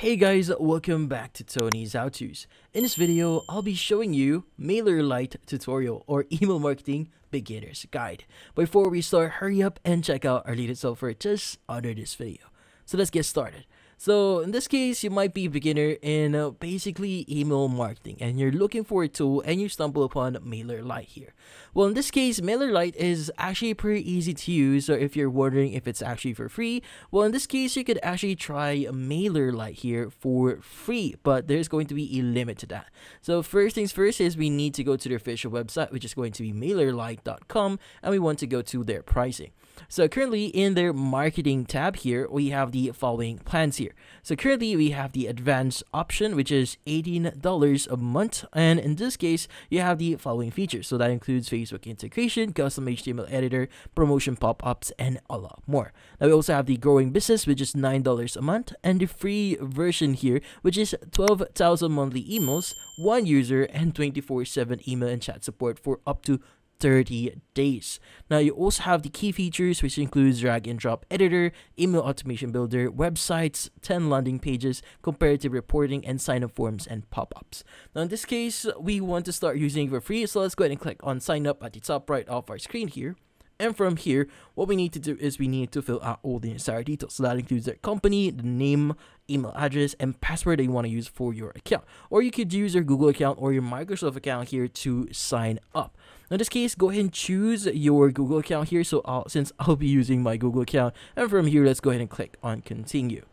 Hey guys, welcome back to Tony's HowTos. In this video, I'll be showing you MailerLite tutorial or email marketing beginner's guide. Before we start, hurry up and check out our latest software just under this video. So let's get started. So in this case, you might be a beginner in uh, basically email marketing and you're looking for a tool and you stumble upon MailerLite here. Well, in this case, MailerLite is actually pretty easy to use. So if you're wondering if it's actually for free, well, in this case, you could actually try MailerLite here for free, but there's going to be a limit to that. So first things first is we need to go to their official website, which is going to be mailerlite.com, and we want to go to their pricing. So currently in their marketing tab here, we have the following plans here. So currently we have the advanced option, which is $18 a month. And in this case, you have the following features. So that includes Facebook integration, custom HTML editor, promotion pop-ups, and a lot more. Now we also have the growing business, which is $9 a month, and the free version here, which is 12,000 monthly emails, one user, and 24-7 email and chat support for up to 30 days. Now you also have the key features which includes drag and drop editor, email automation builder, websites, 10 landing pages, comparative reporting, and sign up forms and pop-ups. Now in this case, we want to start using for free, so let's go ahead and click on sign up at the top right of our screen here. And from here, what we need to do is we need to fill out all the necessary details. So that includes their company, the name, email address, and password that you want to use for your account. Or you could use your Google account or your Microsoft account here to sign up. In this case, go ahead and choose your Google account here. So I'll, since I'll be using my Google account, and from here, let's go ahead and click on continue.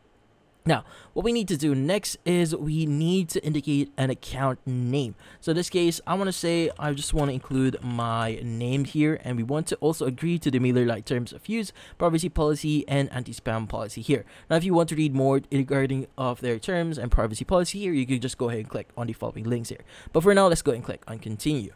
Now, what we need to do next is we need to indicate an account name. So in this case, I want to say I just want to include my name here and we want to also agree to the MailerLite terms of use, privacy policy, and anti-spam policy here. Now, if you want to read more regarding of their terms and privacy policy here, you can just go ahead and click on the following links here. But for now, let's go ahead and click on continue.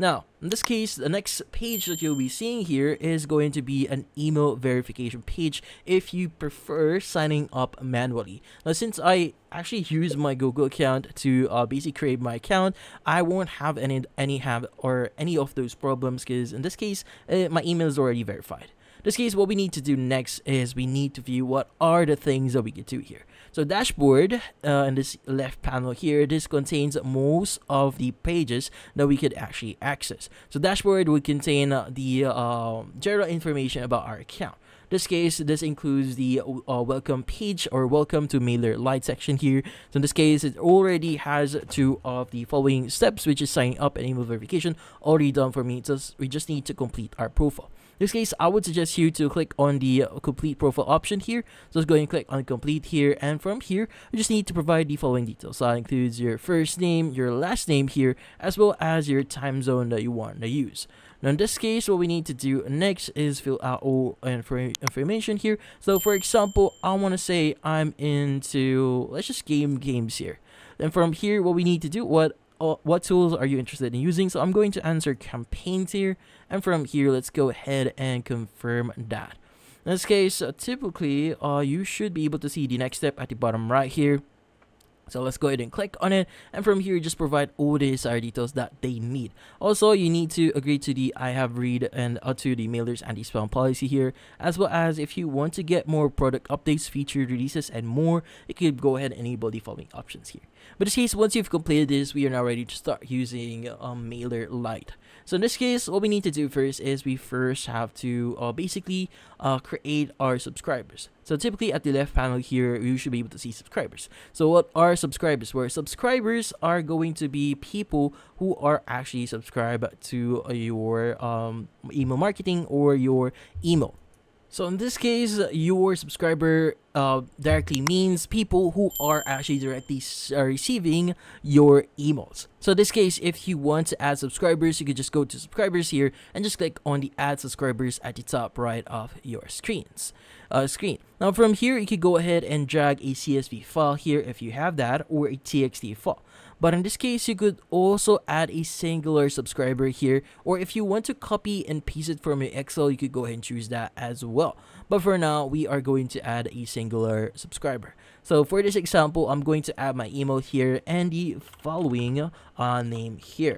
Now, in this case, the next page that you'll be seeing here is going to be an email verification page if you prefer signing up manually. Now, since I actually use my Google account to uh, basically create my account, I won't have any any have or any of those problems because in this case, uh, my email is already verified this case, what we need to do next is we need to view what are the things that we can do here. So dashboard uh, in this left panel here, this contains most of the pages that we could actually access. So dashboard would contain uh, the uh, general information about our account this case, this includes the uh, welcome page or welcome to MailerLite section here. So in this case, it already has two of the following steps, which is signing up and email verification already done for me. So we just need to complete our profile. This case, I would suggest you to click on the uh, complete profile option here. So let's go and click on complete here. And from here, you just need to provide the following details. So that includes your first name, your last name here, as well as your time zone that you want to use. Now in this case, what we need to do next is fill out all information here. So for example, I want to say I'm into, let's just game games here. Then from here, what we need to do, what what tools are you interested in using? So I'm going to answer campaigns here. And from here, let's go ahead and confirm that. In this case, uh, typically, uh, you should be able to see the next step at the bottom right here. So let's go ahead and click on it. And from here, just provide all the desired details that they need. Also, you need to agree to the I have read and uh, to the mailers anti-spam policy here. As well as if you want to get more product updates, feature releases, and more, you can go ahead and enable the following options here. But in this case, once you've completed this, we are now ready to start using um, MailerLite. So in this case, what we need to do first is we first have to uh, basically uh, create our subscribers. So typically at the left panel here, you should be able to see subscribers. So what are subscribers? Where subscribers are going to be people who are actually subscribed to your um, email marketing or your email. So in this case, your subscriber uh, directly means people who are actually directly uh, receiving your emails. So in this case, if you want to add subscribers, you could just go to subscribers here and just click on the add subscribers at the top right of your screens uh, screen. Now from here, you could go ahead and drag a CSV file here if you have that or a TXT file. But in this case, you could also add a singular subscriber here. Or if you want to copy and paste it from your Excel, you could go ahead and choose that as well. But for now, we are going to add a singular subscriber. So for this example, I'm going to add my email here and the following uh, name here.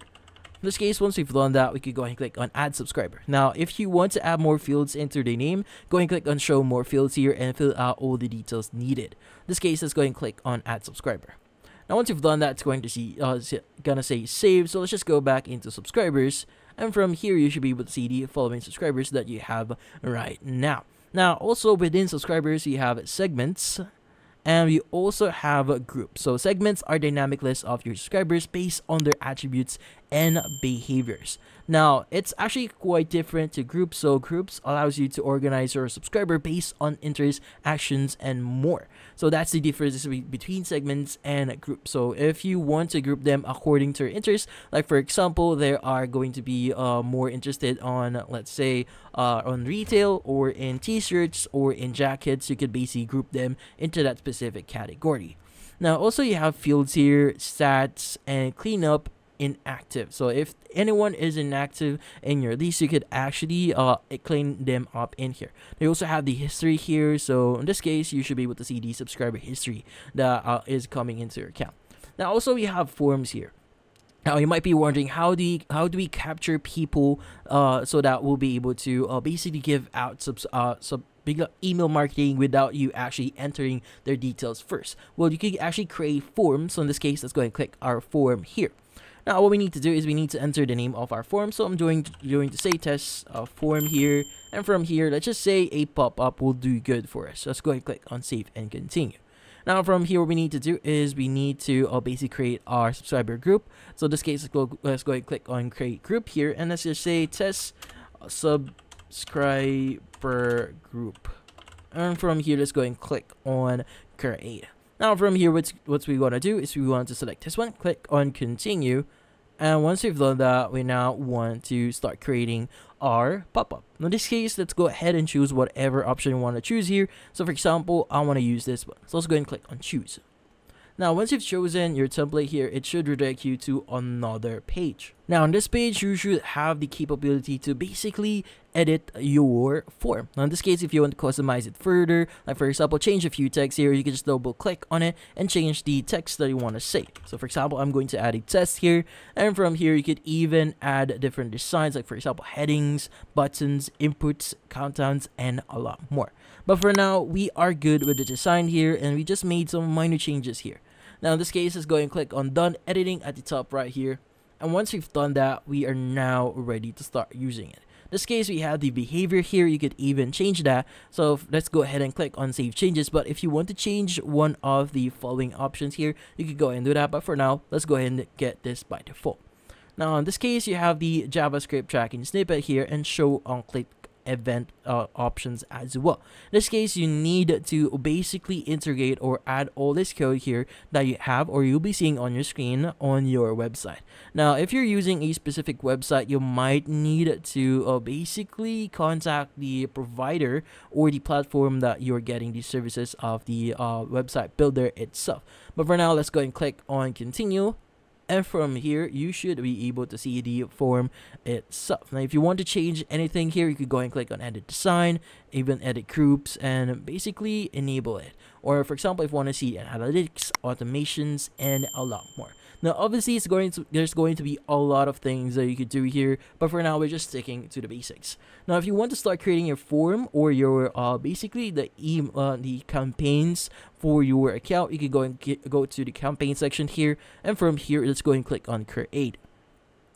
In this case, once we've done that, we could go ahead and click on add subscriber. Now, if you want to add more fields into the name, go ahead and click on show more fields here and fill out all the details needed. In this case, let's go ahead and click on add subscriber. Now, once you've done that, it's going to see, uh, gonna say save. So let's just go back into subscribers. And from here, you should be able to see the following subscribers that you have right now. Now, also within subscribers, you have segments and we also have a group. So segments are dynamic lists of your subscribers based on their attributes and behaviors. Now, it's actually quite different to groups. So groups allows you to organize your subscriber based on interests, actions, and more. So that's the difference between segments and groups. So if you want to group them according to your interests, like for example, they are going to be uh, more interested on, let's say, uh, on retail or in t-shirts or in jackets, you could basically group them into that specific category. Now, also you have fields here, stats, and cleanup, inactive. So if anyone is inactive in your list, you could actually uh, clean them up in here. They also have the history here. So in this case, you should be able to see the subscriber history that uh, is coming into your account. Now also we have forms here. Now you might be wondering how do we, how do we capture people uh, so that we'll be able to uh, basically give out subs uh, sub email marketing without you actually entering their details first. Well, you can actually create forms. So in this case, let's go ahead and click our form here. Now, what we need to do is we need to enter the name of our form. So I'm doing going to say test uh, form here. And from here, let's just say a pop-up will do good for us. So let's go ahead and click on save and continue. Now from here, what we need to do is we need to uh, basically create our subscriber group. So in this case, let's go, let's go and click on create group here. And let's just say test subscriber group. And from here, let's go and click on create. Now from here, what's, what we want to do is we want to select this one, click on continue. And once we've done that, we now want to start creating our pop-up. Now in this case, let's go ahead and choose whatever option you want to choose here. So for example, I want to use this one. So let's go and click on choose. Now, once you've chosen your template here, it should redirect you to another page. Now, on this page, you should have the capability to basically edit your form. Now, in this case, if you want to customize it further, like for example, change a few text here, you can just double click on it and change the text that you want to say. So for example, I'm going to add a test here. And from here, you could even add different designs, like for example, headings, buttons, inputs, countdowns, and a lot more. But for now, we are good with the design here and we just made some minor changes here. Now in this case, let's go and click on done editing at the top right here. And once we've done that, we are now ready to start using it. In this case, we have the behavior here. You could even change that. So let's go ahead and click on save changes. But if you want to change one of the following options here, you could go ahead and do that. But for now, let's go ahead and get this by default. Now in this case, you have the JavaScript tracking snippet here and show on click event uh, options as well. In this case, you need to basically integrate or add all this code here that you have or you'll be seeing on your screen on your website. Now, if you're using a specific website, you might need to uh, basically contact the provider or the platform that you're getting the services of the uh, website builder itself. But for now, let's go and click on continue and from here you should be able to see the form itself. Now if you want to change anything here you could go and click on edit design even edit groups and basically enable it. Or for example if you want to see analytics automations and a lot more now, obviously, it's going to there's going to be a lot of things that you could do here, but for now, we're just sticking to the basics. Now, if you want to start creating your form or your uh, basically the uh, the campaigns for your account, you can go and get, go to the campaign section here, and from here, let's go and click on create.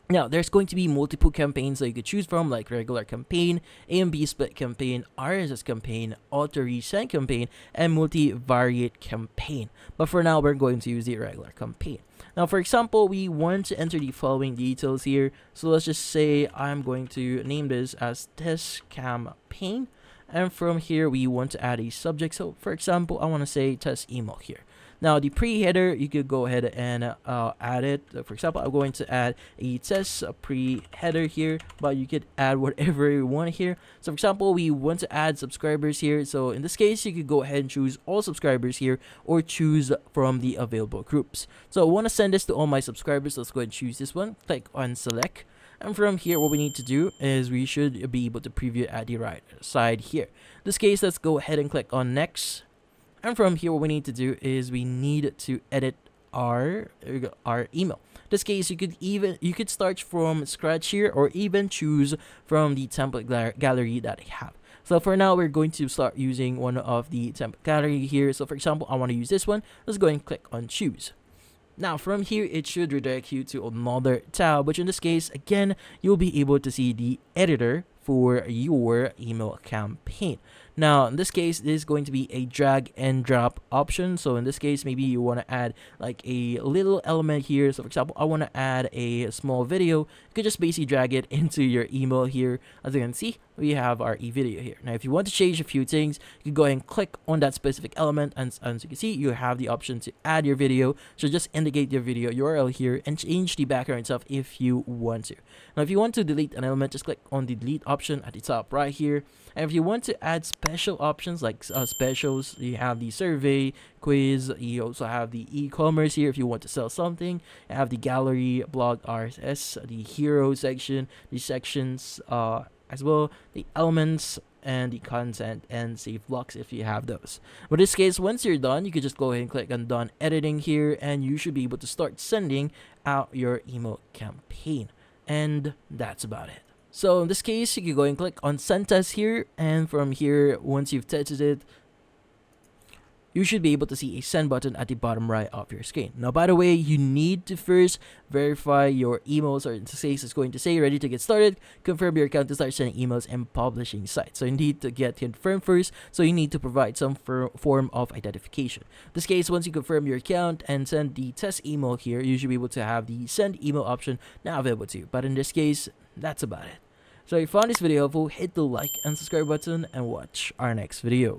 Now, there's going to be multiple campaigns that you could choose from, like regular campaign, A and B split campaign, RSS campaign, auto resend campaign, and multivariate campaign. But for now, we're going to use the regular campaign. Now, for example, we want to enter the following details here. So let's just say I'm going to name this as test campaign. And from here, we want to add a subject. So for example, I want to say test email here. Now the pre-header, you could go ahead and uh, add it. For example, I'm going to add a test a pre-header here, but you could add whatever you want here. So for example, we want to add subscribers here. So in this case, you could go ahead and choose all subscribers here or choose from the available groups. So I want to send this to all my subscribers. Let's go ahead and choose this one. Click on select. And from here, what we need to do is we should be able to preview at the right side here. In this case, let's go ahead and click on next. And from here, what we need to do is we need to edit our our email. In this case, you could even you could start from scratch here or even choose from the template gallery that I have. So for now, we're going to start using one of the template gallery here. So for example, I want to use this one. Let's go and click on choose. Now from here, it should redirect you to another tab, which in this case, again, you'll be able to see the editor for your email campaign. Now, in this case, this is going to be a drag and drop option. So in this case, maybe you want to add like a little element here. So for example, I want to add a small video. You could just basically drag it into your email here. As you can see, we have our e-video here. Now, if you want to change a few things, you can go ahead and click on that specific element. And as you can see, you have the option to add your video. So just indicate your video URL here and change the background itself if you want to. Now, if you want to delete an element, just click on the delete option at the top right here. And if you want to add special options like uh, specials, you have the survey, quiz, you also have the e-commerce here if you want to sell something. You have the gallery, blog, RSS, the hero section, the sections, uh, as well the elements and the content and save blocks if you have those. But in this case, once you're done, you can just go ahead and click on done editing here and you should be able to start sending out your email campaign. And that's about it. So in this case, you can go and click on send test here and from here, once you've tested it, you should be able to see a send button at the bottom right of your screen. Now, by the way, you need to first verify your emails, or in this case, it's going to say ready to get started. Confirm your account to start sending emails and publishing sites. So you need to get confirmed first. So you need to provide some form of identification. In this case, once you confirm your account and send the test email here, you should be able to have the send email option now available to you. But in this case, that's about it. So if you found this video helpful, hit the like and subscribe button and watch our next video.